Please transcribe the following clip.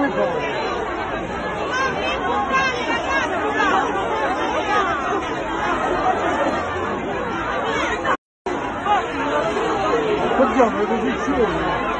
那个。我讲的都是错的。